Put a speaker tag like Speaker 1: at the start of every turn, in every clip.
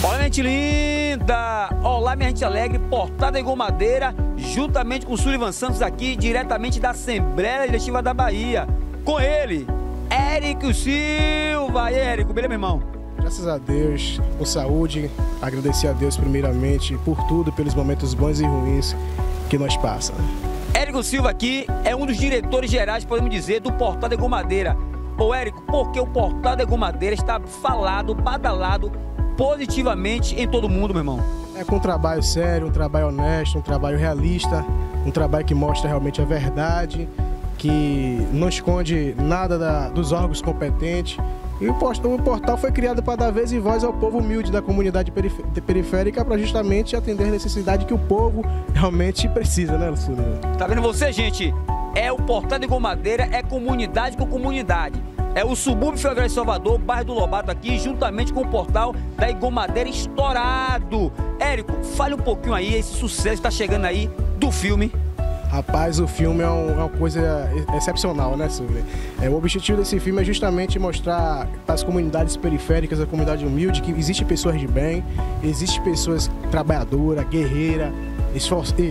Speaker 1: Olá, minha gente linda! Olá, minha gente alegre, Portada Igual Madeira, juntamente com o Sullivan Santos aqui, diretamente da Assembleia Legislativa da Bahia. Com ele, Érico Silva. E aí, Érico, beleza, meu irmão?
Speaker 2: Graças a Deus, com saúde, agradecer a Deus primeiramente por tudo, pelos momentos bons e ruins que nós passamos.
Speaker 1: Érico Silva aqui é um dos diretores gerais, podemos dizer, do Portal de Gomadeira. Ô Érico, porque o Portal de Gomadeira está falado, badalado positivamente em todo mundo, meu irmão?
Speaker 2: É com um trabalho sério, um trabalho honesto, um trabalho realista, um trabalho que mostra realmente a verdade, que não esconde nada da, dos órgãos competentes e o portal foi criado para dar vez e voz ao povo humilde da comunidade periférica para justamente atender a necessidade que o povo realmente precisa, né, Lucília?
Speaker 1: Tá vendo você, gente? É o Portal de Gomadeira, é comunidade com comunidade. É o subúrbio Fevereiro de Salvador, bairro do Lobato aqui, juntamente com o portal da Igomadeira estourado. Érico, fale um pouquinho aí, esse sucesso está chegando aí do filme
Speaker 2: Rapaz, o filme é, um, é uma coisa excepcional, né, Silvia? É, o objetivo desse filme é justamente mostrar as comunidades periféricas, a comunidade humilde, que existe pessoas de bem, existe pessoas trabalhadoras, guerreiras,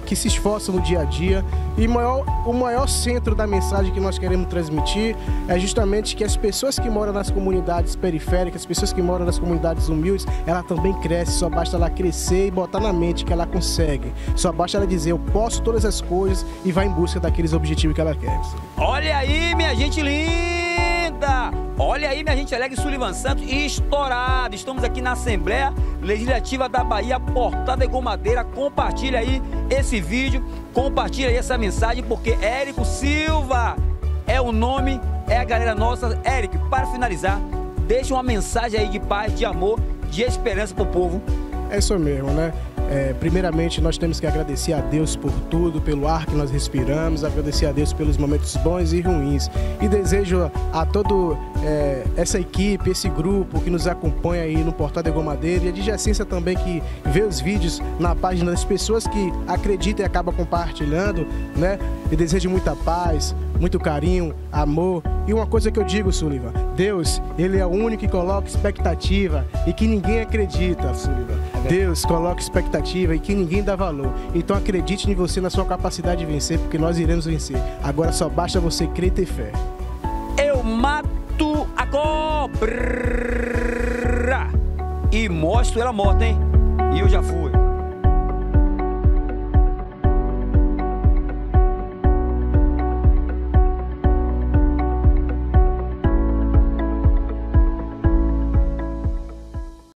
Speaker 2: que se esforçam no dia a dia. E maior, o maior centro da mensagem que nós queremos transmitir é justamente que as pessoas que moram nas comunidades periféricas, as pessoas que moram nas comunidades humildes, ela também cresce, só basta ela crescer e botar na mente que ela consegue. Só basta ela dizer, eu posso todas as coisas e vai em busca daqueles objetivos que ela quer.
Speaker 1: Olha aí, minha gente linda! Olha aí, minha gente alegre, Sullivan Santos, estourado. Estamos aqui na Assembleia Legislativa da Bahia, Portada de Gomadeira. Compartilha aí esse vídeo, compartilha aí essa mensagem, porque Érico Silva é o nome, é a galera nossa. Érico, para finalizar, deixa uma mensagem aí de paz, de amor, de esperança pro povo.
Speaker 2: É isso mesmo, né? É, primeiramente, nós temos que agradecer a Deus por tudo, pelo ar que nós respiramos, agradecer a Deus pelos momentos bons e ruins. E desejo a toda é, essa equipe, esse grupo que nos acompanha aí no Portal de Gomadeira e a adjacência também que vê os vídeos na página das pessoas que acreditam e acabam compartilhando, né? E desejo muita paz, muito carinho, amor. E uma coisa que eu digo, Sullivan, Deus, Ele é o único que coloca expectativa e que ninguém acredita, Sullivan. É Deus coloca expectativa e que ninguém dá valor. Então acredite em você, na sua capacidade de vencer, porque nós iremos vencer. Agora só basta você crer e ter fé.
Speaker 1: Eu mato a cobra e mostro ela morta, hein? E eu já fui.